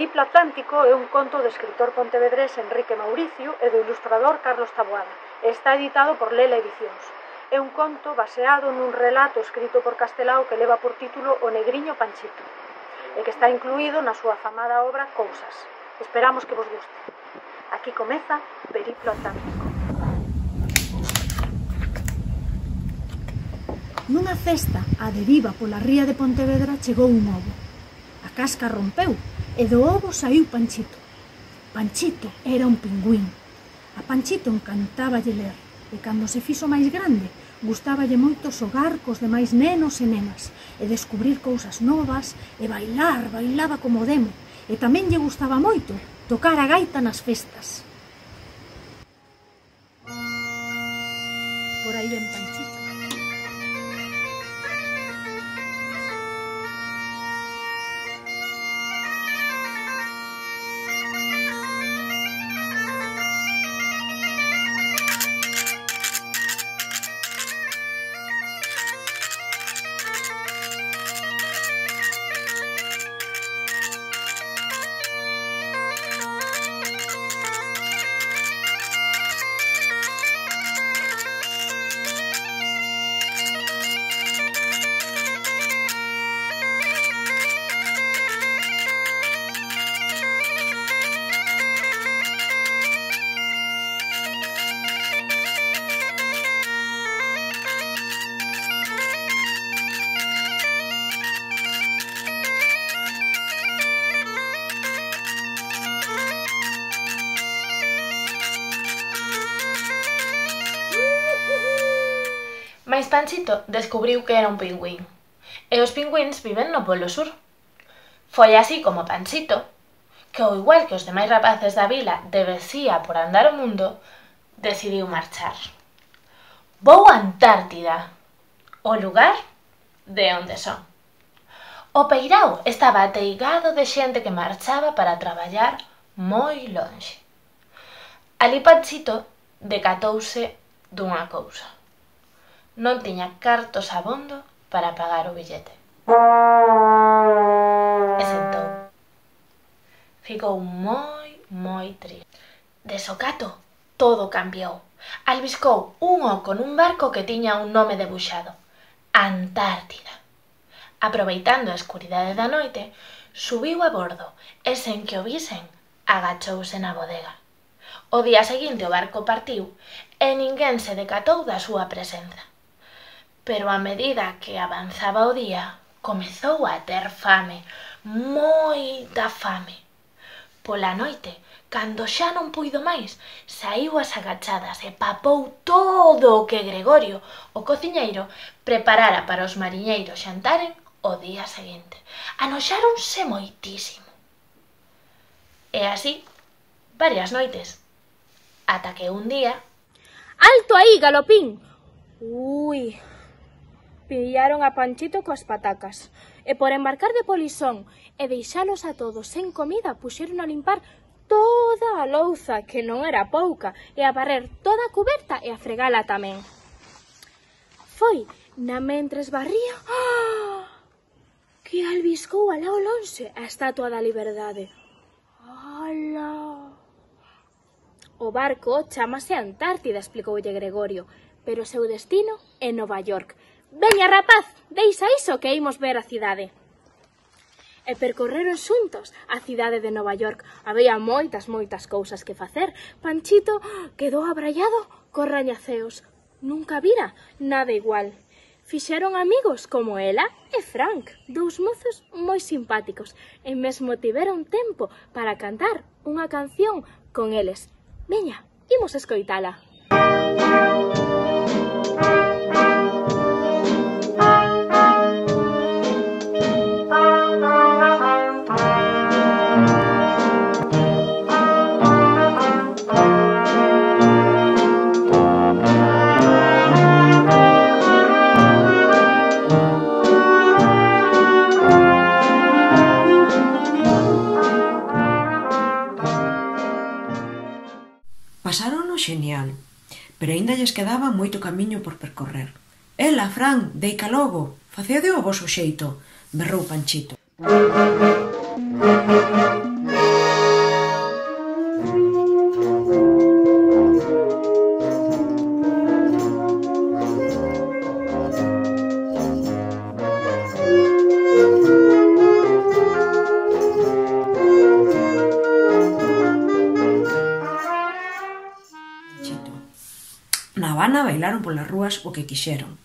Periplo Atlántico é un conto do escritor pontevedrés Enrique Mauricio e do ilustrador Carlos Taboada e está editado por Lela Edicións. É un conto baseado nun relato escrito por Castelao que leva por título O negriño Panchito e que está incluído na súa famada obra Cousas. Esperamos que vos guste. Aquí comeza Periplo Atlántico. Nunha cesta a deriva pola ría de Pontevedra chegou un ovo. A casca rompeu e do ovo saiu Panchito. Panchito era un pingüín. A Panchito encantáballe ler e cando se fixo máis grande gustáballe moito xogar cos demais nenos e nenas e descubrir cousas novas e bailar, bailaba como demo e tamén lle gustaba moito tocar a gaita nas festas. Por aí ven Panchito. máis panchito descubriu que era un pingüín. E os pingüins viven no Polo Sur. Foi así como Panchito, que ao igual que os demais rapaces da vila devesía por andar o mundo, decidiu marchar. Vou a Antártida, o lugar de onde son. O peirao estaba ateigado de xente que marchaba para traballar moi lonxe. Ali Panchito decatouse dunha cousa non tiña cartos abondo para pagar o billete. E sentou. Ficou moi, moi triste. De socato, todo cambiou. Albiscou un oco nun barco que tiña un nome debuxado. Antártida. Aproveitando a escuridade da noite, subiu a bordo e sen que o visen, agachouse na bodega. O día seguinte o barco partiu e ninguén se decatou da súa presenza. Pero a medida que avanzaba o día, comezou a ter fame, moita fame. Pola noite, cando xa non puido máis, saiu as agachadas e papou todo o que Gregorio, o cociñeiro, preparara para os mariñeiros xantaren o día seguinte. Anoxáronse moitísimo. E así, varias noites, ata que un día... Alto aí, galopín! Ui, pillaron a Panchito coas patacas. E por embarcar de polisón e deixalos a todos sen comida, puxeron a limpar toda a louza, que non era pouca, e a barrer toda a cuberta e a fregala tamén. Foi na mentres barría... ¡ah! Que albiscou alá ao lonxe a estatua da liberdade. Ala! O barco chamase Antártida, explicoulle Gregorio, pero o seu destino é Nova York, Veña, rapaz, deixa iso que imos ver a cidade. E percorreron xuntos a cidade de Nova York. Había moitas, moitas cousas que facer. Panchito quedou abrallado co rañaceos. Nunca vira nada igual. Fixeron amigos como ela e Frank, dous mozos moi simpáticos, e mesmo tiveron tempo para cantar unha canción con eles. Veña, imos escoitala. Música lles quedaba moito camiño por percorrer. Ela, Fran, deica logo, facede o vosso xeito, berrou Panchito. Habana bailaron polas rúas o que quixeron.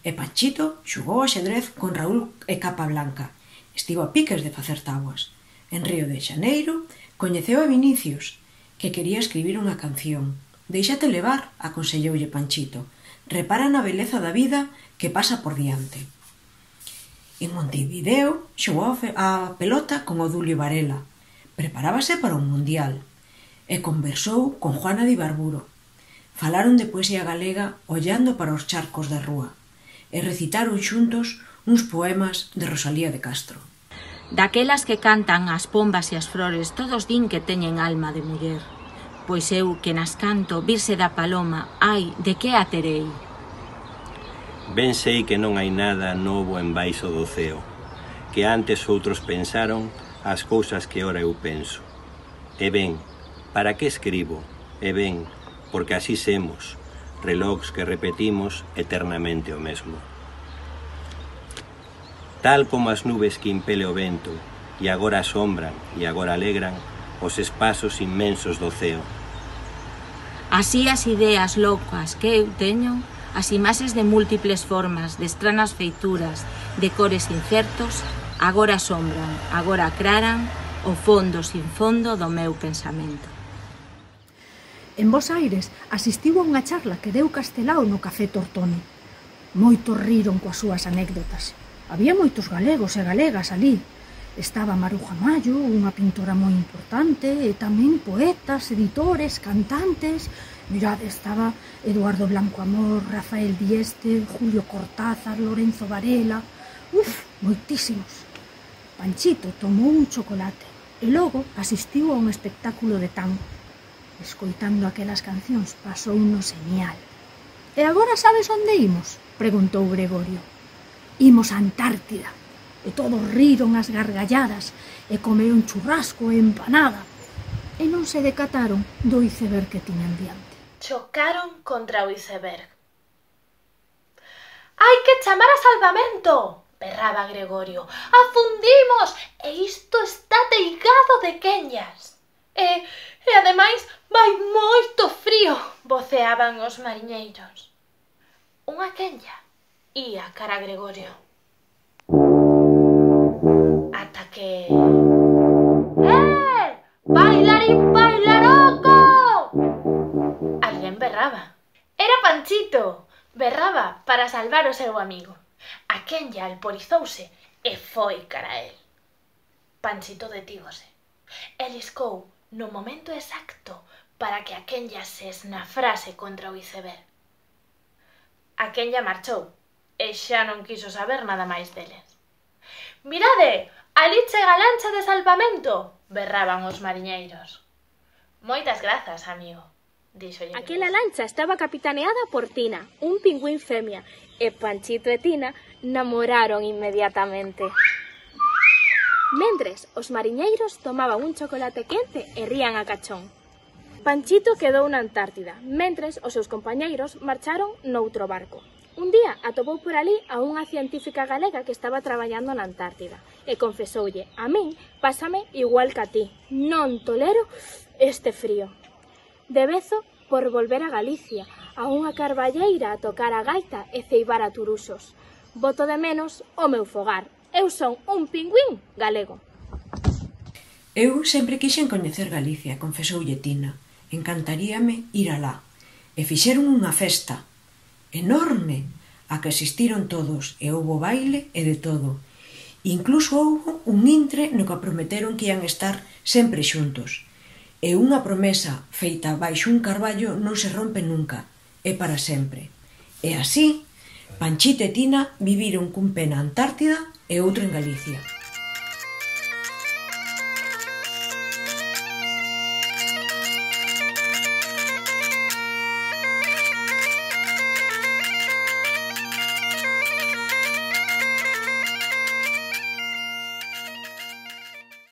E Panchito xugou xadrez con Raúl e Capa Blanca. Estivo a piques de facer tabuas. En Río de Xaneiro coñeceu a Vinicius, que quería escribir unha canción. Deixate levar, aconselloulle Panchito. Repara na beleza da vida que pasa por diante. En Montevideo xogou a pelota con Odulio Varela. Preparábase para un mundial e conversou con Juana de Ibarburo, falaron de poesía galega ollando para os charcos da rúa e recitaron xuntos uns poemas de Rosalía de Castro. Daquelas que cantan as pombas e as flores todos din que teñen alma de muller. Pois eu que nas canto virse da paloma, ai, de que a terei? Ben sei que non hai nada novo en baixo do ceo, que antes outros pensaron as cousas que ora eu penso. E ben, para que escribo? E ben, porque así semos, relox que repetimos eternamente o mesmo. Tal como as nubes que impele o vento, e agora asombran e agora alegran os espasos inmensos do ceo. Así as ideas locas que eu teño, as imaxes de múltiples formas, de estranas feituras, de cores incertos, agora asombran, agora aclaran o fondo sin fondo do meu pensamento en Bos Aires, asistiu a unha charla que deu Castelao no Café Tortoni. Moitos riron coas súas anécdotas. Había moitos galegos e galegas ali. Estaba Maruja Mayo, unha pintora moi importante, e tamén poetas, editores, cantantes. Mirad, estaba Eduardo Blanco Amor, Rafael Dieste, Julio Cortázar, Lorenzo Varela... Uf, moitísimos. Panchito tomou un chocolate e logo asistiu a un espectáculo de tango Escoitando aquelas cancións pasou no señal. E agora sabes onde imos? Preguntou Gregorio. Imos a Antártida. E todos riron as gargalladas e comeron churrasco e empanada. E non se decataron do iceberg que tiñan diante. Chocaron contra o iceberg. Hai que chamar a salvamento! berraba Gregorio. Afundimos! E isto está teigado de queñas. E, e ademais, Vai moito frío, voceaban os mariñeiros. Unha quenlla ía cara a Gregorio. Ata que... Eh! Bailarín bailaroco! Alguén berraba. Era Panchito! Berraba para salvar o seu amigo. A quenlla alporizouse e foi cara a el. Panchito detívose. El iscou no momento exacto para que a Kenya se esnafrase contra o iceberg. A Kenya marchou e xa non quiso saber nada máis deles. Mirade, ali chega a lancha de salvamento, berraban os mariñeiros. Moitas grazas, amigo, dixolle. Aquela lancha estaba capitaneada por Tina, un pingüín femia, e Panchito e Tina namoraron inmediatamente. Mentres, os mariñeiros tomaban un chocolate quente e rían a cachón. Panchito quedou na Antártida, mentres os seus compañeiros marcharon noutro barco. Un día atopou por ali a unha científica galega que estaba traballando na Antártida e confesoulle, a min, pásame igual que a ti, non tolero este frío. De bezo por volver a Galicia, a unha carballeira a tocar a gaita e ceibar a turusos. Voto de menos o meu fogar. Eu son un pingüín galego. Eu sempre quixen coñecer Galicia, confesoulle Tina encantaríame ir alá. E fixeron unha festa enorme a que asistiron todos e houbo baile e de todo. Incluso houbo un intre no que prometeron que ian estar sempre xuntos. E unha promesa feita baixo un carballo non se rompe nunca, é para sempre. E así, Panchita e Tina viviron cun pena Antártida e outro en Galicia.